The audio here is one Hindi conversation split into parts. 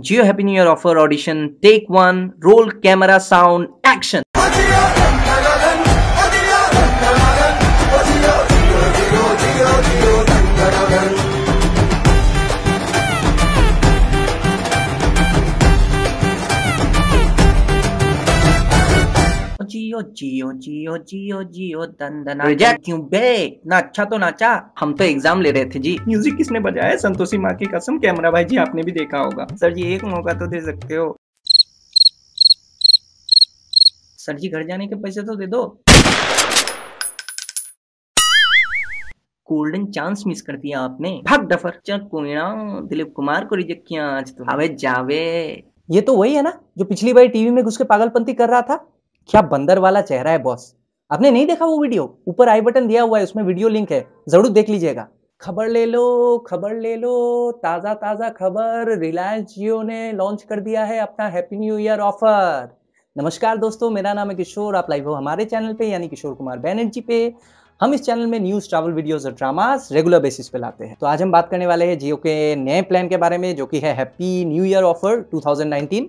Geo Happy New Year offer audition. Take one. Roll camera sound. Action. जियो जियो जियो जियो जियो दन रिजेक्ट क्यों बे ना अच्छा तो नाचा हम तो एग्ज़ाम ले रहे थे जी। म्यूज़िक किसने बजाया संतोषी माँ की कसम कैमरा भाई जी आपने भी देखा होगा। सर जी एक मौका तो दे सकते हो। सर जी घर जाने के पैसे तो दे दो। गोल्डन चांस मिस कर दिया आपने। भाग डफर चल कोई ना दिलीप कुमार को रिजेक्ट किया आज तो। अबे जावे। ये तो वही है ना जो पिछली बार टीवी में घुस के पागलपंती कर रहा था। क्या बंदर वाला चेहरा है बॉस आपने नहीं देखा वो वीडियो ऊपर आई बटन दिया हुआ है, उसमें वीडियो लिंक है, ज़रूर देख लीजिएगा। खबर ले लो, खबर ले लो ताज़ा ताज़ा खबर रिलायंस जियो ने लॉन्च कर दिया है अपना हैप्पी न्यू ईयर ऑफ़र नमस्कार दोस्तों, मेरा नाम है किशोर, आप लाइव हो हमारे चैनल पे, यानी किशोर कुमार बैनर्जी पे। हम इस चैनल में न्यूज़ ट्रैवल वीडियोस और ड्रामास रेगुलर बेसिस पे लाते हैं। तो आज हम बात करने वाले हैं जियो के नए प्लान के बारे में, जो कि है हैप्पी न्यू ईयर ऑफ़र 2019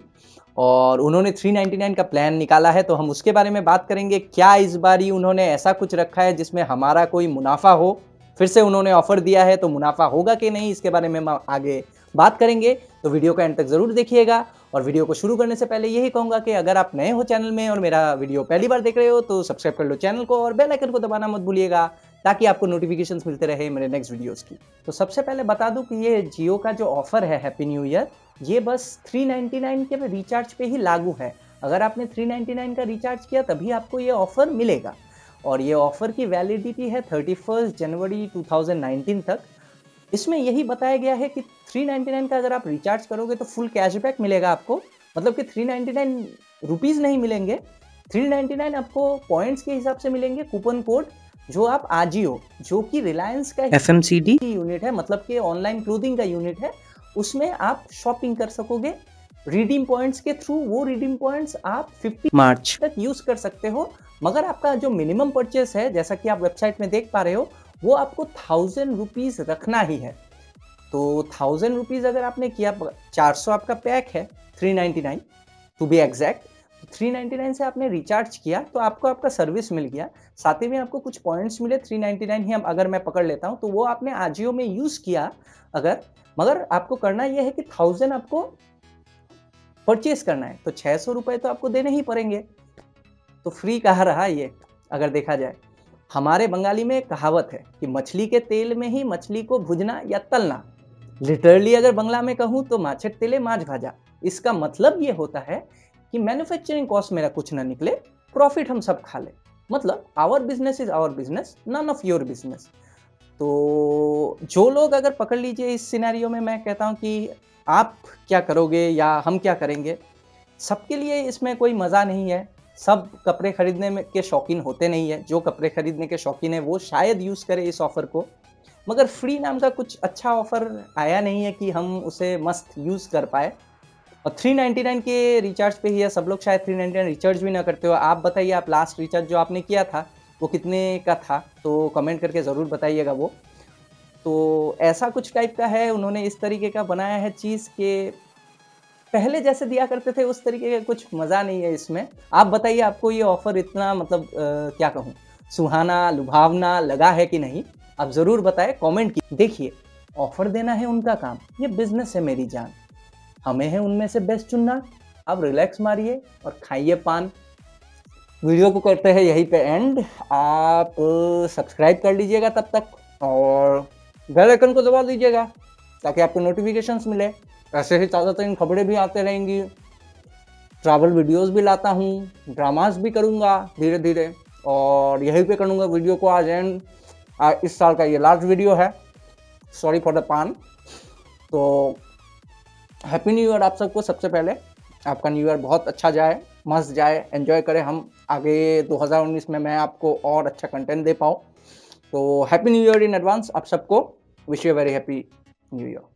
और उन्होंने 399 का प्लान निकाला है तो हम उसके बारे में बात करेंगे, क्या इस बारी उन्होंने ऐसा कुछ रखा है जिसमें हमारा कोई मुनाफा हो? फिर से उन्होंने ऑफ़र दिया है तो मुनाफा होगा कि नहीं, इसके बारे में हम आगे बात करेंगे। तो वीडियो का एंड तक ज़रूर देखिएगा, और वीडियो को शुरू करने से पहले यही कहूँगा कि अगर आप नए हो चैनल में और मेरा वीडियो पहली बार देख रहे हो तो सब्सक्राइब कर लो चैनल को और बेल आइकन को दबाना मत भूलिएगा। ताकि आपको नोटिफिकेशंस मिलते रहे मेरे नेक्स्ट वीडियोस की। तो सबसे पहले बता दूँ कि ये जियो का जो ऑफ़र है हैप्पी न्यू ईयर ये बस 399 के रिचार्ज पे ही लागू है। अगर आपने 399 का रिचार्ज किया, तभी आपको ये ऑफ़र मिलेगा। और ये ऑफ़र की वैलिडिटी है थर्टी जनवरी 2019 तक। इसमें यही बताया गया है कि 399 का अगर आप रिचार्ज करोगे तो फुल कैशबैक मिलेगा आपको। मतलब कि थ्री नाइन्टी रुपीज़ नहीं मिलेंगे। 399 आपको पॉइंट्स के हिसाब से मिलेंगे कूपन कोड जो आप आजियो जो कि रिलायंस का F M C D unit है मतलब कि ऑनलाइन क्लोथिंग का यूनिट है उसमें आप शॉपिंग कर सकोगे। रिडीम पॉइंट्स के थ्रू वो रिडीम पॉइंट्स आप 50 मार्च तक यूज़ कर सकते हो। मगर आपका जो मिनिमम परचेस है जैसा कि आप वेबसाइट में देख पा रहे हो वो आपको थाउज़ेंड रुपीज़ रखना ही है। तो थाउज़ेंड रुपीज़ अगर आपने किया चार सौ आपका पैक है three ninety nine to be exact three ninety nine से आपने रिचार्ज किया तो आपको आपका सर्विस मिल गया। साथ ही में आपको कुछ पॉइंट्स मिले, थ्री नाइन्टी नाइन ही हम अगर मैं पकड़ लेता हूँ तो वो आपने आजियो में यूज़ किया अगर, मगर आपको करना यह है कि थाउज़ेंड आपको परचेज करना है तो छः सौ रुपये तो आपको देने ही पड़ेंगे। तो फ्री कहा रहा ये, अगर देखा जाए। हमारे बंगाली में कहावत है कि मछली के तेल में ही मछली को भुजना या तलना। लिटरली अगर बंगला में कहूँ तो माछेट तेले माछ भाजा। इसका मतलब ये होता है कि मैन्युफैक्चरिंग कॉस्ट मेरा कुछ ना निकले प्रॉफिट हम सब खा ले। मतलब our business is our business none of your business तो जो लोग अगर पकड़ लीजिए इस सिनेरियो में मैं कहता हूँ कि आप क्या करोगे या हम क्या करेंगे, सबके लिए इसमें कोई मज़ा नहीं है। सब कपड़े खरीदने में के शौकीन होते नहीं है। जो कपड़े खरीदने के शौकीन है, वो शायद यूज़ करे इस ऑफ़र को। मगर फ्री नाम का कुछ अच्छा ऑफ़र आया नहीं है कि हम उसे मस्त यूज़ कर पाए। और 399 के रिचार्ज पे ही है सब लोग शायद 399 रिचार्ज भी ना करते हो। आप बताइए आप लास्ट रिचार्ज जो आपने किया था वो कितने का था? तो कमेंट करके ज़रूर बताइएगा वो। तो ऐसा कुछ टाइप का है उन्होंने इस तरीके का बनाया है चीज़ के पहले जैसे दिया करते थे उस तरीके का कुछ मज़ा नहीं है इसमें। आप बताइए आपको ये ऑफ़र इतना मतलब आ, क्या कहूँ? सुहाना लुभावना लगा है कि नहीं? आप ज़रूर बताएँ कमेंट की देखिए ऑफ़र देना है उनका काम। ये बिज़नेस है मेरी जान। हमें है उनमें से बेस्ट चुनना। अब रिलैक्स मारिए और खाइए पान। वीडियो को करते हैं यहीं पे एंड आप सब्सक्राइब कर लीजिएगा तब तक और बेल आइकन को दबा दीजिएगा ताकि आपको नोटिफिकेशंस मिले। ऐसे ही ताज़ा तरीन खबरें भी आते रहेंगी। ट्रैवल वीडियोस भी लाता हूँ ड्रामास भी करूँगा धीरे धीरे और यहीं पे करूँगा वीडियो को आज एंड इस साल का ये लास्ट वीडियो है। सॉरी फॉर द पान तो हैप्पी न्यू ईयर आप सबको सबसे पहले। आपका न्यू ईयर बहुत अच्छा जाए, मस्त जाए, एंजॉय करें हम। आगे 2019 में मैं आपको और अच्छा कंटेंट दे पाऊँ। तो happy new year in advance आप सबको। Wish you very happy new year.